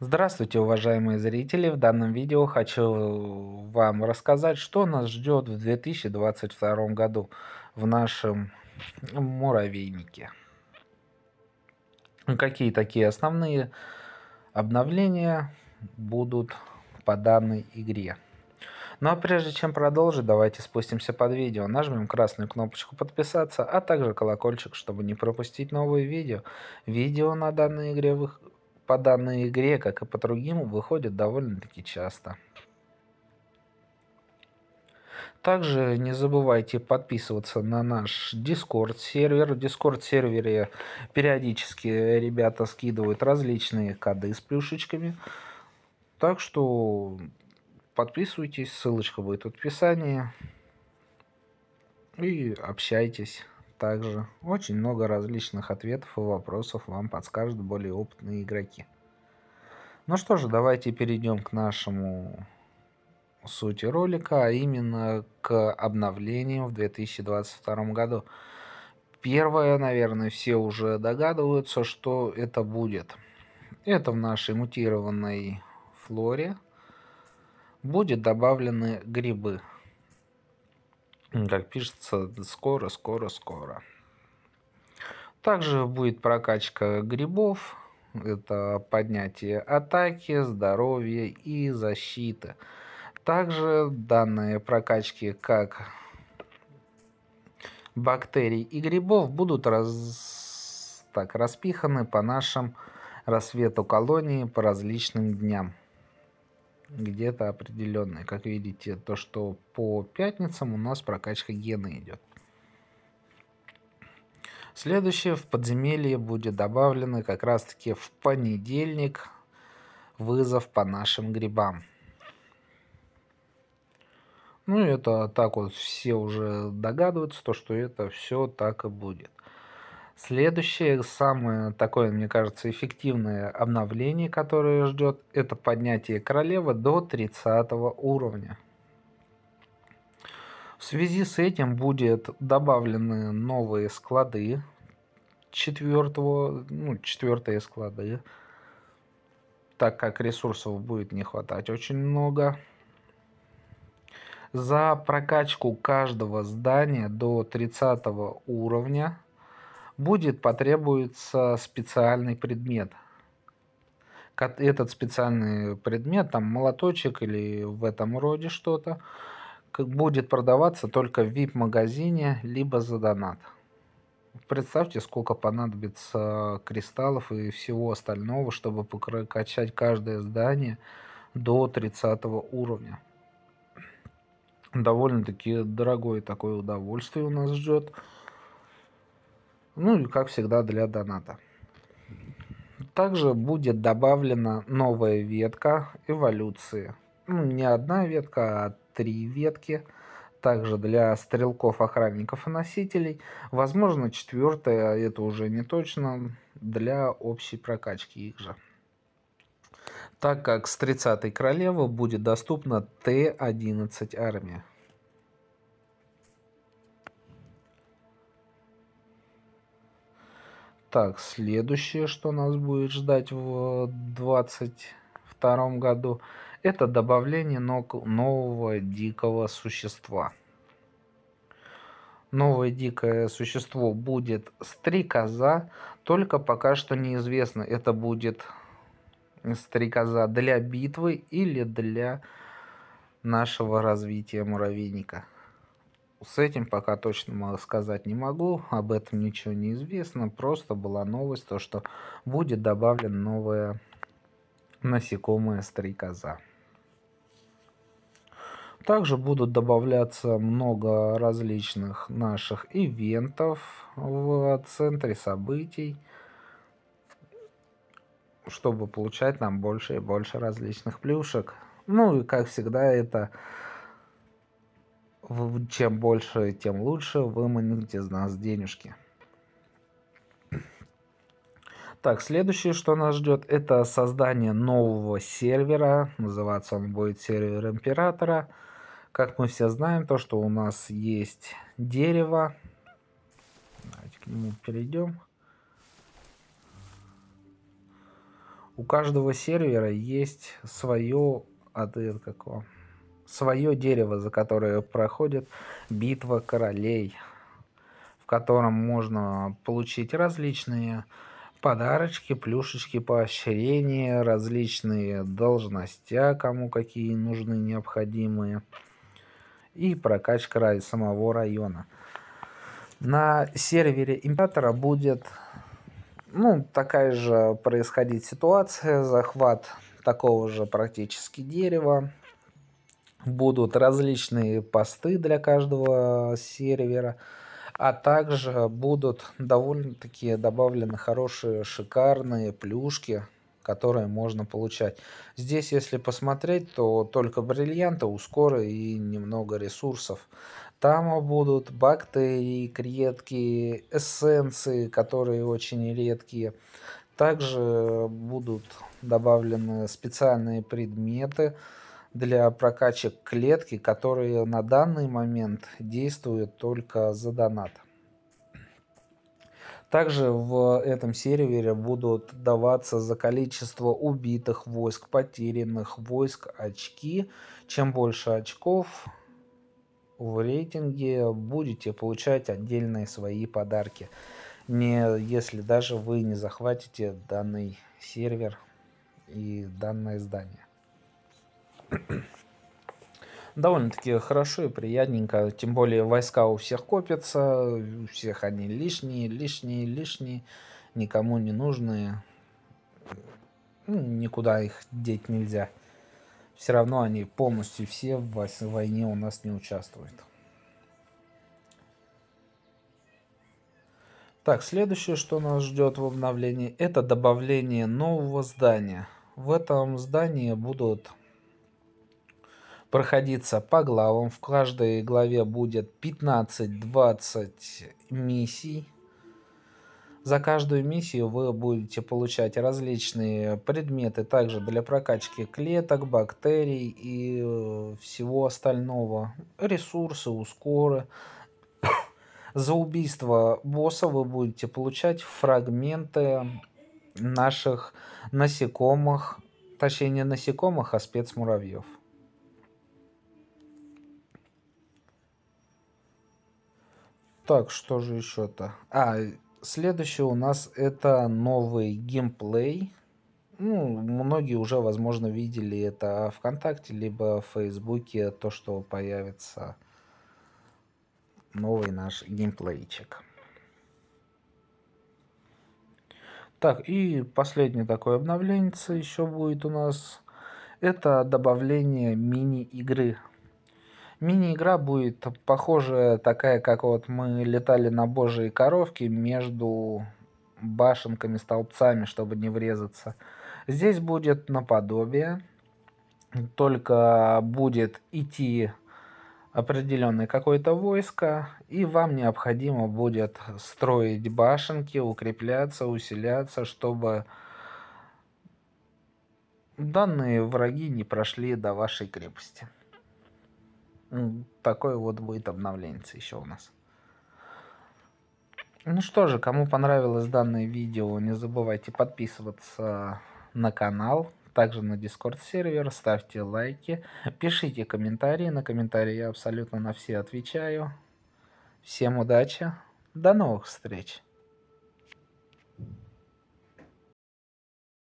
Здравствуйте, уважаемые зрители! В данном видео хочу вам рассказать, что нас ждет в 2022 году в нашем муравейнике. Какие такие основные обновления будут по данной игре. Ну а прежде чем продолжить, давайте спустимся под видео, нажмем красную кнопочку подписаться, а также колокольчик, чтобы не пропустить новые видео. Видео на данной игре по данной игре, как и по другим, выходит довольно-таки часто. Также не забывайте подписываться на наш Discord сервер. В Discord сервере периодически ребята скидывают различные коды с плюшечками. Так что подписывайтесь, ссылочка будет в описании. И общайтесь также очень много различных ответов и вопросов вам подскажут более опытные игроки. Ну что же, давайте перейдем к нашему сути ролика, а именно к обновлениям в 2022 году. Первое, наверное, все уже догадываются, что это будет. Это в нашей мутированной флоре будет добавлены грибы как пишется, скоро, скоро, скоро. Также будет прокачка грибов. Это поднятие атаки, здоровья и защиты. Также данные прокачки как бактерий и грибов будут раз... так, распиханы по нашим рассвету колонии по различным дням где-то определенные. Как видите, то, что по пятницам у нас прокачка гена идет. Следующее в подземелье будет добавлено как раз-таки в понедельник вызов по нашим грибам. Ну, это так вот все уже догадываются, то, что это все так и будет. Следующее, самое такое, мне кажется, эффективное обновление, которое ждет, это поднятие королевы до 30 уровня. В связи с этим будет добавлены новые склады четвертого, ну, четвертые склады, так как ресурсов будет не хватать очень много. За прокачку каждого здания до 30 уровня будет потребуется специальный предмет. Этот специальный предмет, там молоточек или в этом роде что-то, будет продаваться только в VIP-магазине, либо за донат. Представьте, сколько понадобится кристаллов и всего остального, чтобы прокачать каждое здание до 30 уровня. Довольно-таки дорогое такое удовольствие у нас ждет. Ну и как всегда для доната. Также будет добавлена новая ветка эволюции. Ну, не одна ветка, а три ветки. Также для стрелков, охранников и носителей. Возможно, четвертая, это уже не точно, для общей прокачки их же. Так как с 30 королевы будет доступна Т-11 армия. Так, следующее, что нас будет ждать в 2022 году, это добавление нового дикого существа. Новое дикое существо будет стрекоза, только пока что неизвестно, это будет стрекоза для битвы или для нашего развития муравейника. С этим пока точно сказать не могу, об этом ничего не известно, просто была новость, то что будет добавлен новая насекомая стрекоза. Также будут добавляться много различных наших ивентов в центре событий, чтобы получать нам больше и больше различных плюшек. Ну и как всегда это чем больше, тем лучше выманить из нас денежки. Так, следующее, что нас ждет, это создание нового сервера. Называться он будет сервер Императора. Как мы все знаем, то, что у нас есть дерево. Давайте к нему перейдем. У каждого сервера есть свое, а какого, свое дерево, за которое проходит битва королей, в котором можно получить различные подарочки, плюшечки, поощрения, различные должностя, кому какие нужны, необходимые, и прокачка самого района. На сервере императора будет ну, такая же происходить ситуация, захват такого же практически дерева. Будут различные посты для каждого сервера, а также будут довольно-таки добавлены хорошие, шикарные плюшки, которые можно получать. Здесь, если посмотреть, то только бриллианты, ускоры и немного ресурсов. Там будут бактерии, клетки, эссенции, которые очень редкие. Также будут добавлены специальные предметы для прокачек клетки, которые на данный момент действуют только за донат. Также в этом сервере будут даваться за количество убитых войск, потерянных войск очки. Чем больше очков, в рейтинге будете получать отдельные свои подарки. Не если даже вы не захватите данный сервер и данное здание. Довольно-таки хорошо и приятненько, тем более войска у всех копятся, у всех они лишние, лишние, лишние, никому не нужные, ну, никуда их деть нельзя все равно они полностью все в войне у нас не участвуют. Так, следующее, что нас ждет в обновлении, это добавление нового здания. В этом здании будут проходиться по главам. В каждой главе будет 15-20 миссий. За каждую миссию вы будете получать различные предметы также для прокачки клеток, бактерий и э, всего остального. Ресурсы, ускоры. За убийство босса вы будете получать фрагменты наших насекомых, точнее не насекомых, а спецмуравьев. Так, что же еще-то? А, Следующее у нас это новый геймплей. Ну, многие уже, возможно, видели это ВКонтакте, либо в Фейсбуке, то, что появится новый наш геймплейчик. Так, и последнее такое обновление еще будет у нас. Это добавление мини-игры Мини-игра будет похожая, такая, как вот мы летали на божьей коровке между башенками, столбцами, чтобы не врезаться. Здесь будет наподобие, только будет идти определенное какое-то войско, и вам необходимо будет строить башенки, укрепляться, усиляться, чтобы данные враги не прошли до вашей крепости. Такое вот будет обновление еще у нас. Ну что же, кому понравилось данное видео, не забывайте подписываться на канал, также на Discord сервер, ставьте лайки, пишите комментарии, на комментарии я абсолютно на все отвечаю. Всем удачи, до новых встреч!